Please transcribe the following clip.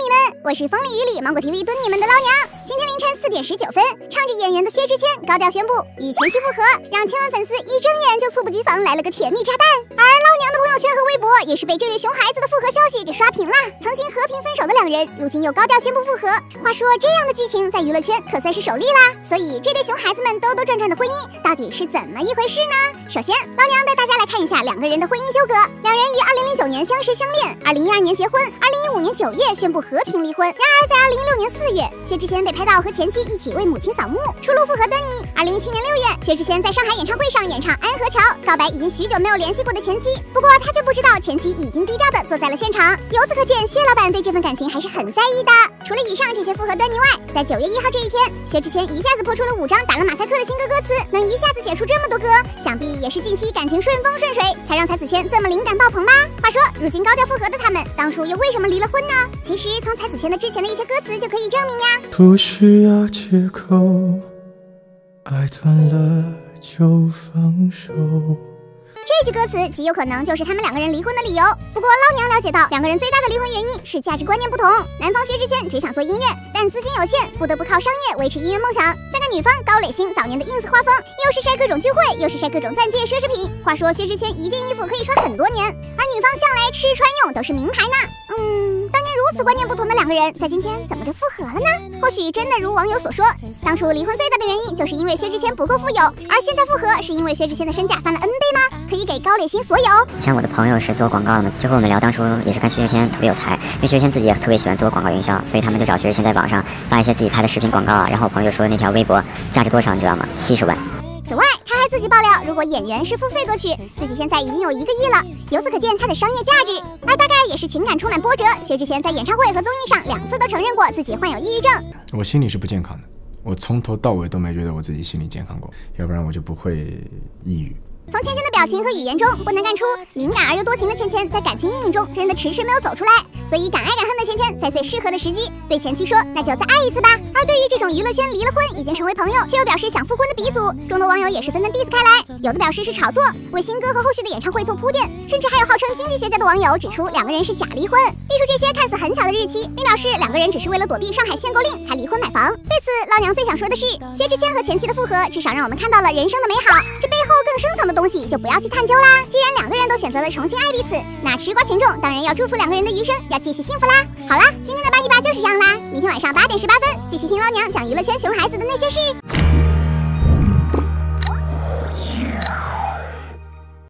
你们我是风里雨里芒果 TV 蹲你们的老娘。今天凌晨四点十九分，唱着演员的薛之谦高调宣布与前妻复合，让千万粉丝一睁眼就猝不及防来了个甜蜜炸弹。而老娘的朋友圈和也是被这位熊孩子的复合消息给刷屏了。曾经和平分手的两人，如今又高调宣布复合。话说这样的剧情在娱乐圈可算是首例啦。所以这对熊孩子们兜兜转转的婚姻到底是怎么一回事呢？首先，老娘带大家来看一下两个人的婚姻纠葛。两人于二零零九年相识相恋，二零一二年结婚，二零一五年九月宣布和平离婚。然而在二零一六年四月，薛之谦被拍到和前妻一起为母亲扫墓，初露复合端倪。二零一七年六月，薛之谦在上海演唱会上演唱《安河桥》，告白已经许久没有联系过的前妻。不过他却不知道前妻已经低调的坐在了现场。由此可见，薛老板对这份感情还是很在意的。除了以上这些复合端倪外，在九月一号这一天，薛之谦一下子破出了五张打了马赛克的新歌歌词，能一下子写出这么多歌，想必也是近期感情顺风顺水，才让才子谦这么灵感爆棚吧。话说，如今高调复合的他们，当初又为什么离了婚呢？其实从才子谦的之前的一些歌词就可以证明呀。不需要借口，爱断了就放手。这句歌词极有可能就是他们两个人离婚的理由。不过捞娘了解到，两个人最大的离婚原因是价值观念不同。男方薛之谦只想做音乐，但资金有限，不得不靠商业维持音乐梦想。再看女方高磊鑫早年的 ins 画风，又是晒各种聚会，又是晒各种钻戒奢侈品。话说薛之谦一件衣服可以穿很多年，而女方向来吃穿用都是名牌呢。嗯，当年如此观念不同的两个人，在今天怎么就复合了呢？或许真的如网友所说，当初离婚最大的原因就是因为薛之谦不够富有，而现在复合是因为薛之谦的身价翻了 n 倍吗？可以给高磊鑫所有。像我的朋友是做广告的，就和我们聊，当初也是看薛之谦特别有才，因为薛之谦自己也特别喜欢做广告营销，所以他们就找薛之谦在网上发一些自己拍的视频广告啊。然后我朋友就说那条微博价值多少，你知道吗？七十万。此外，他还自己爆料，如果演员是付费歌曲，自己现在已经有一个亿了。由此可见他的商业价值。而大概也是情感充满波折，薛之谦在演唱会和综艺上两次都承认过自己患有抑郁症。我心里是不健康的，我从头到尾都没觉得我自己心理健康过，要不然我就不会抑郁。从芊芊的表情和语言中，不难看出敏感而又多情的芊芊在感情阴影中真的迟迟没有走出来。所以敢爱敢恨的芊芊在最适合的时机对前妻说：“那就再爱一次吧。”而对于这种娱乐圈离了婚已经成为朋友，却又表示想复婚的鼻祖，众多网友也是纷纷 diss 开来。有的表示是炒作，为新歌和后续的演唱会做铺垫，甚至还有号称经济学家的网友指出两个人是假离婚，列出这些看似很巧的日期，并表示两个人只是为了躲避上海限购令才离婚买房。对此，老娘最想说的是，薛之谦和前妻的复合，至少让我们看到了人生的美好。这背后更东西就不要去探究啦。既然两个人都选择了重新爱彼此，那吃瓜群众当然要祝福两个人的余生要继续幸福啦。好啦，今天的八一八就是这样啦，明天晚上八点十八分继续听老娘讲娱乐圈熊孩子的那些事。